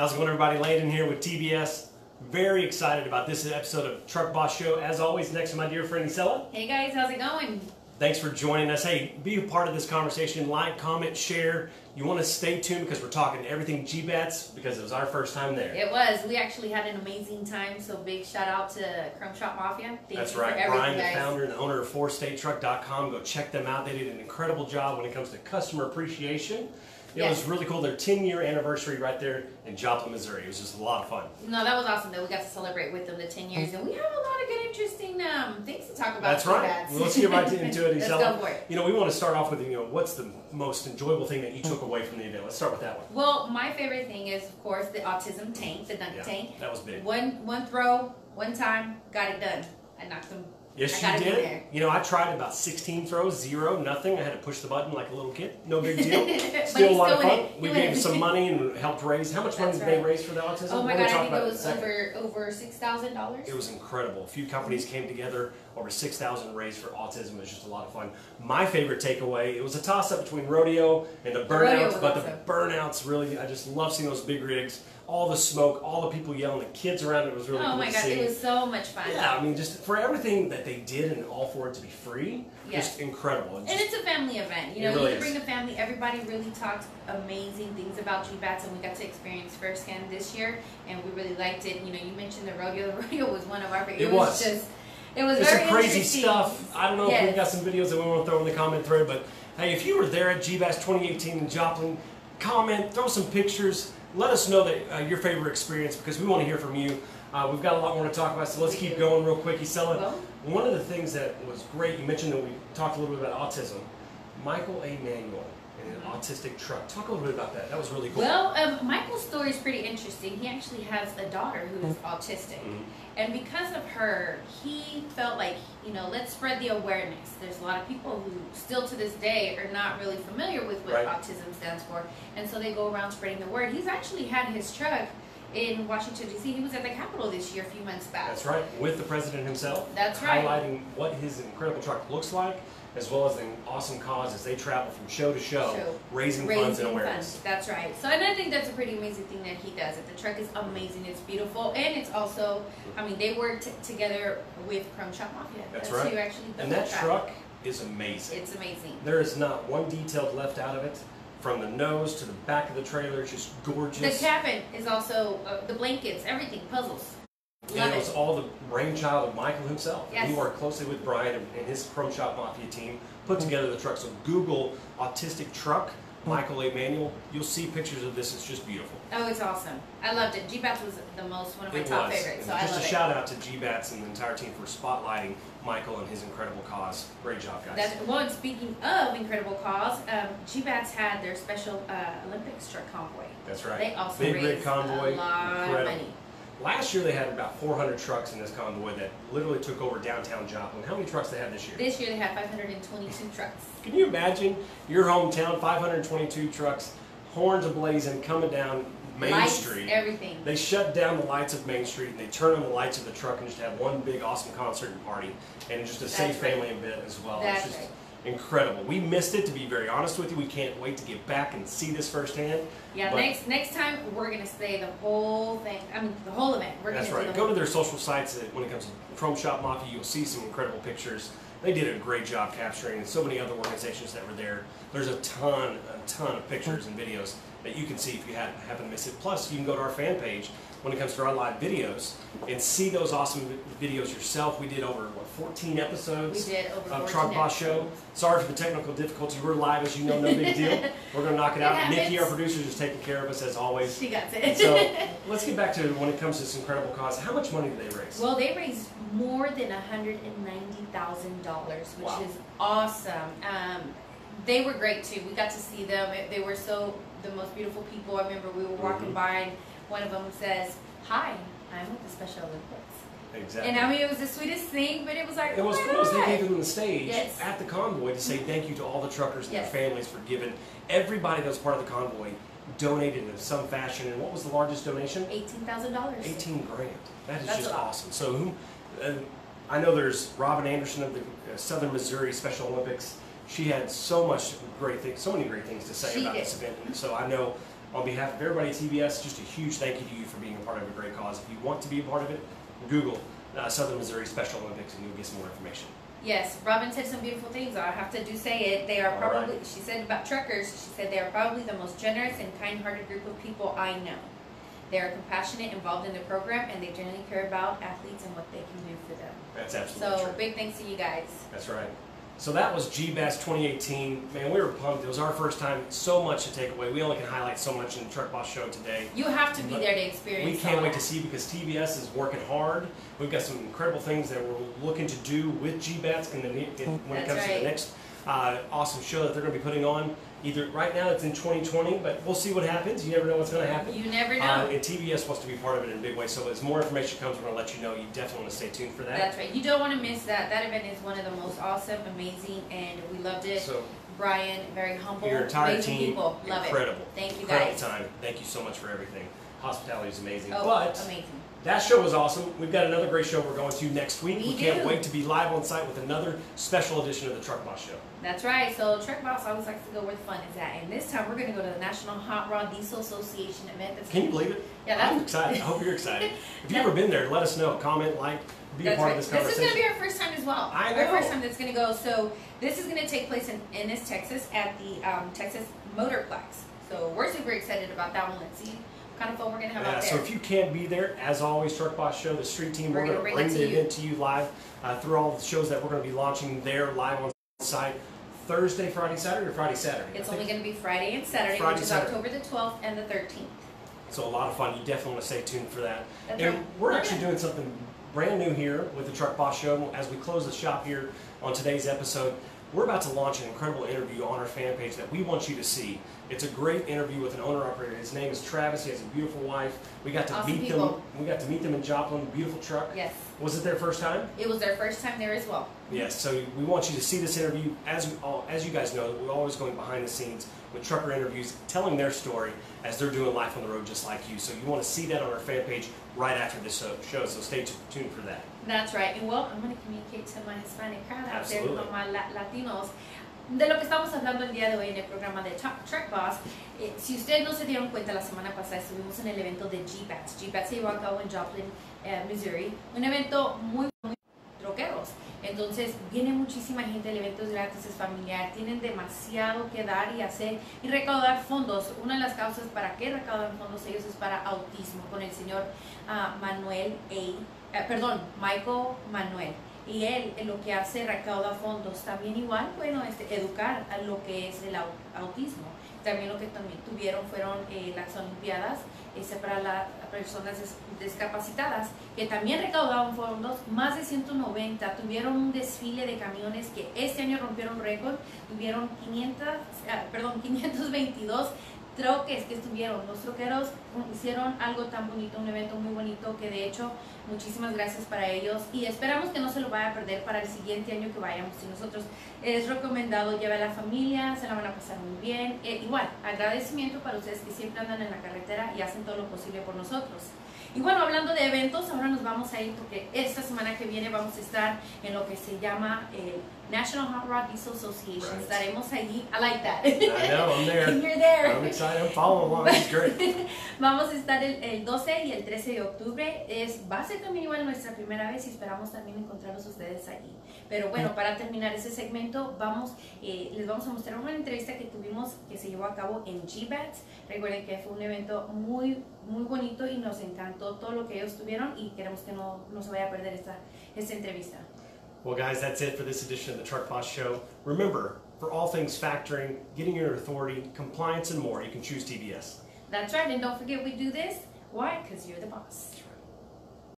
How's it going, everybody? Landon here with TBS. Very excited about this episode of Truck Boss Show. As always, next to my dear friend Isela. Hey guys, how's it going? Thanks for joining us. Hey, be a part of this conversation. Like, comment, share. You want to stay tuned because we're talking everything G-Bats because it was our first time there. It was. We actually had an amazing time. So big shout out to Chrome Shop Mafia. Thank That's right. Brian, the guys. founder and the owner of FourStateTruck.com. Go check them out. They did an incredible job when it comes to customer appreciation. It was really cool. Their 10 year anniversary right there in Joplin, Missouri. It was just a lot of fun. No, that was awesome that we got to celebrate with them the 10 years. And we have a lot of good, interesting um, things to talk about. That's right. Well, let's get right into it, Let's go for it. You know, we want to start off with, you know, what's the most enjoyable thing that you took away from the event? Let's start with that one. Well, my favorite thing is, of course, the autism tank, the dunk Yeah, tank. that was big. One one throw, one time, got it done. I knocked them. Yes, I you did. You know, I tried about 16 throws, zero, nothing. I had to push the button like a little kid. No big deal. Still a lot of fun. We gave some money and helped raise. How much money did they raise for the autism? Oh my We're god, I think it was over over six thousand dollars. It was incredible. A few companies mm-hmm. came together, over 6,000 raised for autism. It was just a lot of fun. My favorite takeaway, it was a toss up between rodeo and the burnouts, was but awesome. the burnouts really, I just love seeing those big rigs, all the smoke, all the people yelling, the kids around it was really Oh cool my god, it was so much fun. yeah, I mean, just for everything that they did and all for it to be free, Yes. just incredible. It And just- it's a family event. You know, really you bring the family. Everybody really talked amazing things about G-Bats, and we got to experience firsthand this year, and we really liked it. You know, you mentioned the rodeo. The rodeo was one of our favorite. It was. just, it was There's very some crazy stuff. I don't know if we've got some videos that we want to throw in the comment thread, but hey, if you were there at GBATS 2018 in Joplin, comment, throw some pictures, let us know that uh, your favorite experience because we want to hear from you. Uh, we've got a lot more to talk about, so let's keep going real quick. Isela, Well. one of the things that was great, you mentioned that we talked a little bit about autism. Michael A. Manuel an autistic truck. Talk a little bit about that. That was really cool. Well, um, Michael's story is pretty interesting. He actually has a daughter who is autistic. Mhm. And because of her, he felt like, you know, let's spread the awareness. There's a lot of people who still to this day are not really familiar with what Right. autism stands for. And so they go around spreading the word. He's actually had his truck in Washington, D.C. He was at the Capitol this year, a few months back. That's right, with the president himself. That's right. Highlighting what his incredible truck looks like, as well as the awesome cause as they travel from show to show, Show. raising, Raising funds and awareness. funds. That's right. So, and I think that's a pretty amazing thing that he does. The truck is amazing. It's beautiful, and it's also, I mean, they work together with Chrome Shop Mafia. That's who right. actually And that the truck is amazing. It's amazing. there is not one detail left out of it, from the nose to the back of the trailer. It's just gorgeous. The gorgeous. cabin is also uh, the blankets, everything, puzzles. and Love it was it. all the brainchild of Michael himself. Yes. He worked closely with Brian and, and his Chrome Shop Mafia team, put together the truck. So Google autistic truck, Michael A. Manuel. You'll see pictures of this. It's just beautiful. Oh, it's awesome. I loved it. G-Bats was the most one of my It top was. favorites, so And I just love a it. shout out to G-Bats and the entire team for spotlighting Michael and his incredible cause. Great job, guys. That's, well, and speaking of incredible cause, um, G-Bats had their special uh, Olympics truck convoy. That's right. They also Big raised convoy. a lot incredible. of money. Last year they had about 400 trucks in this convoy that literally took over downtown Joplin. How many trucks they had this year? This year they had 522 trucks. Can you imagine your hometown, 522 trucks, horns ablazing, coming down Main Lights, Street? everything. They shut down the lights of Main Street and they turn on the lights of the truck and just have one big awesome concert and party and just a safe right. family event as well. That's it's just right. incredible. We missed it to be very honest with you. We can't wait to get back and see this firsthand. Yeah, But- next next time we're gonna stay the whole thing. I mean, the whole event. We're That's gonna right. Go to their social sites when it comes to Chrome Shop Mafia. You'll see some incredible pictures. They did a great job capturing, and so many other organizations that were there. There's a ton, a ton of pictures and videos that you can see if you happen to miss it. Plus, you can go to our fan page when it comes to our live videos and see those awesome videos yourself. We did over what 14 episodes We did over of 14 Truck Boss Show. Sorry for the technical difficulty. We're live, as you know, no big deal. We're gonna knock it It out. Nikki, our happens. producer, is taking care of us as always. She got it. So let's get back to when it comes to this incredible cause. How much money did they raise? well, they raised more than $190,000, which Wow. is awesome. Um, they were great too. We got to see them. They were so the most beautiful people. I remember we were walking Mhm. by, and one of them says, "Hi, I'm with the Special Olympics." exactly. And I mean, it was the sweetest thing, but it was like, it was oh my cool as they gave them the stage Yes. at the convoy to say thank you to all the truckers and Yes. their families for giving. Everybody that was part of the convoy donated in some fashion. And what was the largest donation? eighteen thousand dollars. 18 grand. That is That's just awesome. So who? Uh, I know there's Robin Anderson of the uh, Southern Missouri Special Olympics. She had so much great things, so many great things to say She about did. this event. And so I know On behalf of everybody at TBS, just a huge thank you to you for being a part of a great cause. If you want to be a part of it, Google uh, Southern Missouri Special Olympics and you'll get some more information. Yes, Robin said some beautiful things. I have to do say it. They are probably, right. she said about truckers, she said they are probably the most generous and kind-hearted group of people I know. They are compassionate, involved in the program, and they genuinely care about athletes and what they can do for them. That's absolutely So true. big thanks to you guys. That's right. So that was GBATS 2018. Man, we were pumped. It was our first time. So much to take away. We only can highlight so much in the Truck Boss Show today. You have to be But there to experience. We can't wait to see because TBS is working hard. We've got some incredible things that we're looking to do with GBATS in the, ne- in, when it That's comes to the next uh, awesome show that they're going to be putting on. Either right now it's in 2020, but we'll see what happens. You never know what's going to happen. You never know. Uh, and TBS wants to be part of it in a big way. So as more information comes, we're going to let you know. You definitely want to stay tuned for that. That's right. You don't want to miss that. That event is one of the most awesome, amazing, and we loved it. So Brian, very humble, your entire amazing team, people. Love incredible. it. Thank you incredible guys. time. Thank you so much for everything. Hospitality is amazing. Oh, but amazing. That show was awesome. We've got another great show we're going to next week. We can't do. wait to be live on site with another special edition of the Truck Boss Show. That's right. So Truck Boss always likes to go where the fun is at, and this time we're going to go to the National Hot Rod Diesel Association event. That's Can you believe it? Yeah, that's I'm excited. I hope you're excited. If you've ever been there, let us know. Comment, like, be a part right. of this conversation. This is going to be our first time as well. I know. Our first time that's going to go. So this is going to take place in Ennis, Texas, at the um, Texas Motorplex. So we're super excited about that one. Let's see kind of fun we're going to have Yeah, out so if you can't be there, as always, Truck Boss Show, the street team, We're we're, gonna bring bring the you. event to you live uh, through all the shows that we're going to be launching there live on site Thursday, Friday, Saturday, or Friday, Saturday. it's only going to be Friday and Saturday, Friday, which is Saturday. October the 12th and the 13th. So a lot of fun. You definitely want to stay tuned for that. That's and right. we're actually doing something brand new here with the Truck Boss Show. As we close the shop here on today's episode, we're about to launch an incredible interview on our fan page that we want you to see. It's a great interview with an owner operator. His name is Travis. He has a beautiful wife. We got to Awesome meet people. them. We got to meet them in Joplin. Beautiful truck. Yes. Was it their first time? It was their first time there as well. Yes, so we want you to see this interview. As we all, as you guys know, we're always going behind the scenes with trucker interviews, telling their story as they're doing life on the road just like you. So you want to see that on our fan page right after this show. show, So stay t- tuned for that. That's right. And well, I'm going to communicate to my Hispanic crowd out Absolutely. there, my la- Latinos. De lo que estamos hablando el día de hoy en el programa de Truck, Boss, eh, si ustedes no se dieron cuenta, la semana pasada estuvimos en el evento de GBATS. GBATS se llevó a cabo en Joplin, eh, Missouri. Un evento muy. Entonces, viene muchísima gente, el evento es gratis, es familiar, tienen demasiado que dar y hacer y recaudar fondos. Una de las causas para que recaudan fondos ellos es para autismo con el señor ah, Manuel A. eh, perdón, Michael Manuel. Y él lo que hace recauda fondos. También igual, bueno, este, educar a lo que es el au- autismo. También lo que también tuvieron fueron eh, las Olimpiadas este, para las personas des- discapacitadas, que también recaudaban fondos, más de 190. Tuvieron un desfile de camiones que este año rompieron récord, tuvieron 500, ah, perdón, 522 troques que estuvieron. Los troqueros hicieron algo tan bonito, un evento muy bonito que de hecho muchísimas gracias para ellos y esperamos que no se lo vaya a perder para el siguiente año que vayamos y nosotros es recomendado llevar a la familia, se la van a pasar muy bien. Eh, igual, agradecimiento para ustedes que siempre andan en la carretera y hacen todo lo posible por nosotros. Y bueno, hablando de eventos, ahora nos vamos a ir porque esta semana que viene vamos a estar en lo que se llama el National Hot Rod Diesel Association. Right. Estaremos allí. I like that. I know, I'm there. You're there. I'm excited. I'm following along. It's great. Vamos a estar el, el 12 y el 13 de octubre. Es, va a ser también igual nuestra primera vez y esperamos también encontrarlos ustedes allí. Pero bueno, para terminar ese segmento, vamos, eh, les vamos a mostrar una entrevista que tuvimos que se llevó a cabo en GBAT. Recuerden que fue un evento muy, muy bonito y nos encantó todo lo que ellos tuvieron y queremos que no, no se vaya a perder esta, esta entrevista. Well, guys, that's it for this edition of the Truck Boss Show. Remember, for all things factoring, getting your authority, compliance, and more, you can choose TBS. That's right, and don't forget we do this. Why? Because you're the boss.